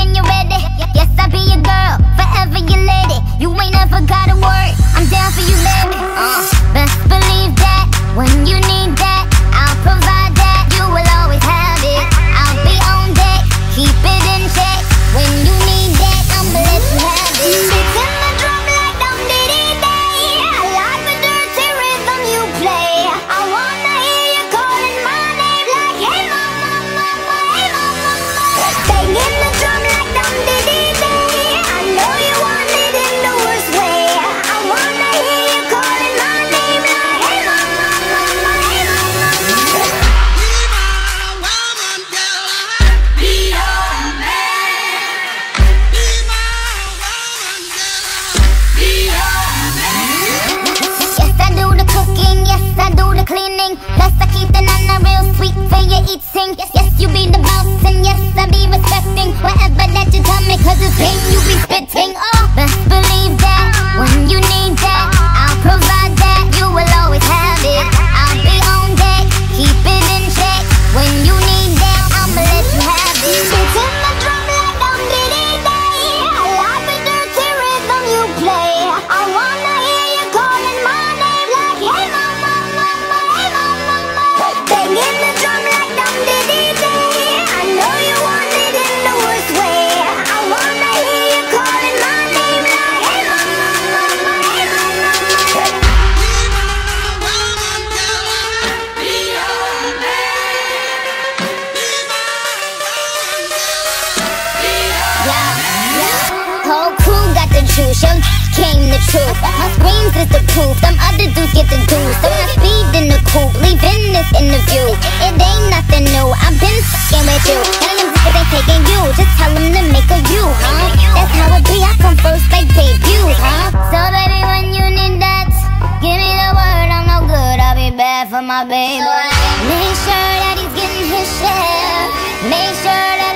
when you're ready. Yes, I'll be your girl, forever your lady. You ain't never gotta worry, I'm down for you, baby. Uh, best believe that when you young came the truth. My screams is the proof, them other dudes get the dues. So I speed in the coupe, leaving this interview. It ain't nothing new, I've been fucking with you. Tell them niggas ain't taking you, just tell them to make a you, huh? That's how it be, I come first like debut, huh? So baby, when you need that, give me the word, I'm no good, I'll be bad for my baby. Make sure that he's getting his share. Make sure that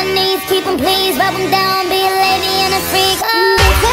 my knees, keep 'em please, rub 'em down, be a lady and a freak. Oh.